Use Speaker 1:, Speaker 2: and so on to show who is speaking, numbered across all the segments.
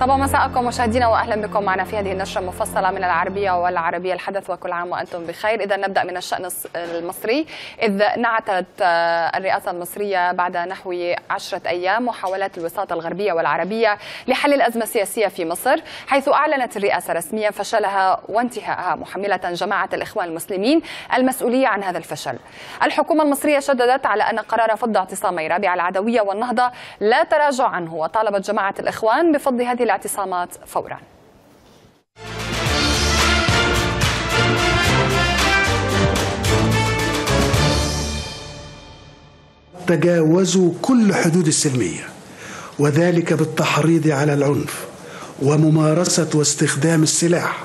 Speaker 1: طبعا مساءكم مشاهدينا واهلا بكم معنا في هذه النشرة المفصلة من العربية والعربية الحدث وكل عام وأنتم بخير. اذا نبدأ من الشأن المصري. إذ نعتت الرئاسة المصرية بعد نحو عشرة أيام محاولات الوساطة الغربية والعربية لحل الأزمة السياسية في مصر حيث أعلنت الرئاسة رسميا فشلها وانتهاءها محملة جماعة الإخوان المسلمين المسؤولية عن هذا الفشل. الحكومة المصرية شددت على أن قرار فض اعتصامي رابعه العدوية والنهضة لا تراجع عنه وطالبت جماعة الإخوان بفض هذه الاعتصامات فورا.
Speaker 2: تجاوزوا كل حدود السلمية وذلك بالتحريض على العنف وممارسة واستخدام السلاح.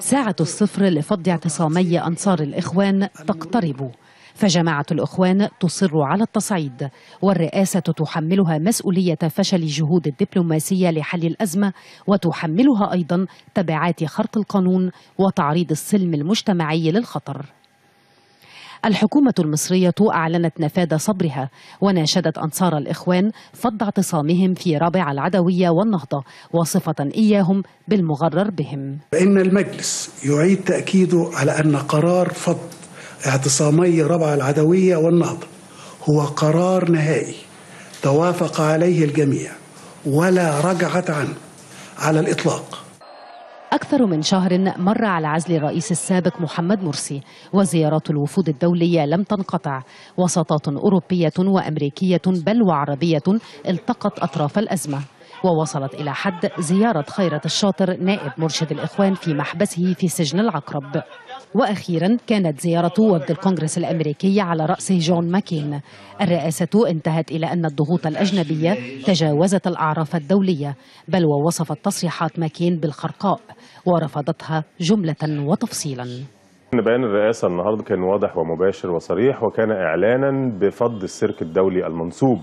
Speaker 3: ساعة الصفر لفض اعتصامي أنصار الإخوان تقترب. فجماعة الإخوان تصر على التصعيد والرئاسة تحملها مسؤولية فشل جهود الدبلوماسية لحل الأزمة وتحملها أيضا تبعات خرق القانون وتعريض السلم المجتمعي للخطر. الحكومة المصرية أعلنت نفاذ صبرها وناشدت أنصار الإخوان فض اعتصامهم في رابع العدوية والنهضة وصفة إياهم بالمغرر بهم.
Speaker 2: فإن المجلس يعيد تأكيده على أن قرار فض اعتصامي ربع العدوية والنهضة هو قرار نهائي. توافق عليه الجميع. ولا رجعة عنه. على الإطلاق.
Speaker 3: أكثر من شهر مر على عزل الرئيس السابق محمد مرسي وزيارات الوفود الدولية لم تنقطع. وساطات أوروبية وأمريكية بل وعربية التقت أطراف الأزمة. ووصلت إلى حد زيارة خيرة الشاطر نائب مرشد الإخوان في محبسه في سجن العقرب. وأخيرا كانت زيارة وفد الكونغرس الأمريكي على رأسه جون ماكين. الرئاسة انتهت إلى أن الضغوط الأجنبية تجاوزت الأعراف الدولية بل ووصفت تصريحات ماكين بالخرقاء ورفضتها جملة وتفصيلا.
Speaker 4: بيان الرئاسة النهاردة كان واضح ومباشر وصريح وكان إعلانا بفض السيرك الدولي المنصوب.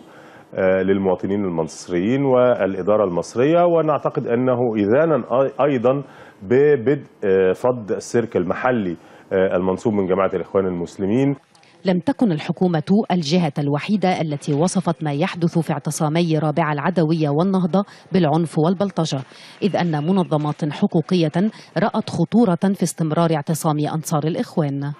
Speaker 4: للمواطنين المصريين والإدارة المصرية ونعتقد أنه إذانا أيضا ببدء فض السيرك المحلي المنصوب من جماعة الإخوان المسلمين.
Speaker 3: لم تكن الحكومة الجهة الوحيدة التي وصفت ما يحدث في اعتصامي رابعة العدوية والنهضة بالعنف والبلطجة إذ أن منظمات حقوقية رأت خطورة في استمرار اعتصام أنصار الإخوان.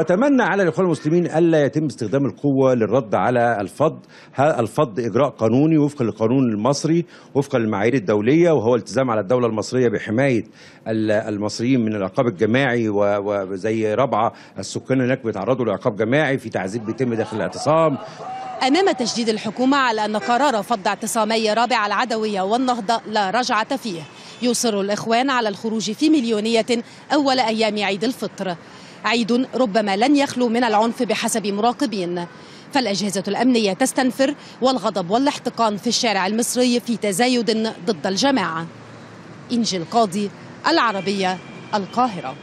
Speaker 5: أتمنى على الإخوان المسلمين ألا يتم استخدام القوة للرد على الفض الفض إجراء قانوني وفقا للقانون المصري وفقا للمعايير الدولية وهو التزام على الدولة المصرية بحماية المصريين من العقاب الجماعي وزي ربعة السكان هناك بيتعرضوا لعقاب جماعي في تعذيب بيتم داخل الاعتصام.
Speaker 3: أمام تشديد الحكومة على أن قرار فض اعتصامي رابع العدوية والنهضة لا رجعة فيه. يصر الإخوان على الخروج في مليونية أول أيام عيد الفطر. عيد ربما لن يخلو من العنف بحسب مراقبين. فالأجهزة الأمنية تستنفر والغضب والاحتقان في الشارع المصري في تزايد ضد الجماعة. إنجي القاضي العربية القاهرة.